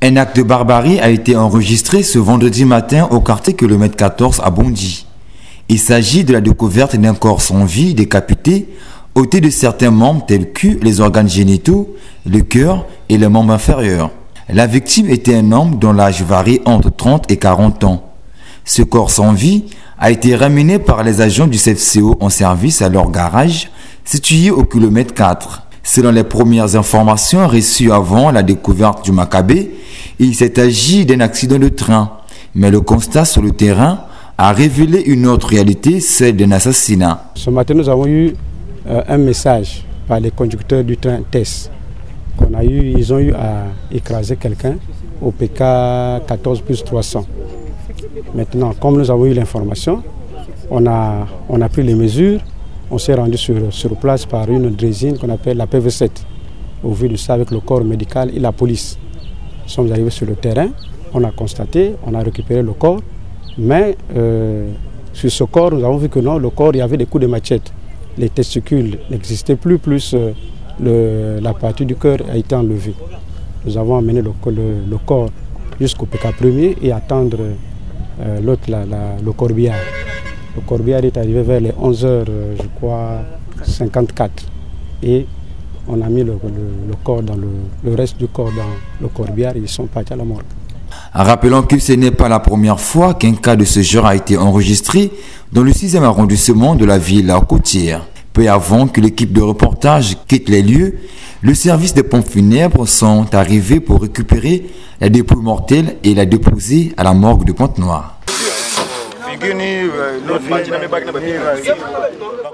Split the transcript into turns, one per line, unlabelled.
Un acte de barbarie a été enregistré ce vendredi matin au quartier kilomètre 14 à Bondy. Il s'agit de la découverte d'un corps sans vie décapité, ôté de certains membres tels que les organes génitaux, le cœur et les membres inférieurs. La victime était un homme dont l'âge varie entre 30 et 40 ans. Ce corps sans vie a été ramené par les agents du CFCO en service à leur garage situé au kilomètre 4. Selon les premières informations reçues avant la découverte du Maccabée, il s'est agi d'un accident de train. Mais le constat sur le terrain a révélé une autre réalité, celle d'un assassinat.
Ce matin, nous avons eu euh, un message par les conducteurs du train TES. A eu, ils ont eu à écraser quelqu'un au PK 14 plus 300. Maintenant, comme nous avons eu l'information, on a, on a pris les mesures, on s'est rendu sur, place par une drésine qu'on appelle la PV7. Au vu de ça, avec le corps médical et la police, nous sommes arrivés sur le terrain, on a constaté, on a récupéré le corps, mais euh, sur ce corps, nous avons vu que non, le corps, il y avait des coups de machette. Les testicules n'existaient plus, plus euh, la partie du cœur a été enlevée. Nous avons amené le, corps jusqu'au PK 1er et attendre euh, l'autre, le corbillard. Le corbillard est arrivé vers les 11h, euh, je crois, 54. Et on a mis le, corps dans le, reste du corps dans le corbillard et ils sont partis à la morgue.
Rappelons que ce n'est pas la première fois qu'un cas de ce genre a été enregistré dans le 6e arrondissement de la ville côtière. Peu avant que l'équipe de reportage quitte les lieux, le service des pompes funèbres sont arrivés pour récupérer la dépouille mortelle et la déposer à la morgue de Pointe-Noire mingine eh, ndio tunabaki na baki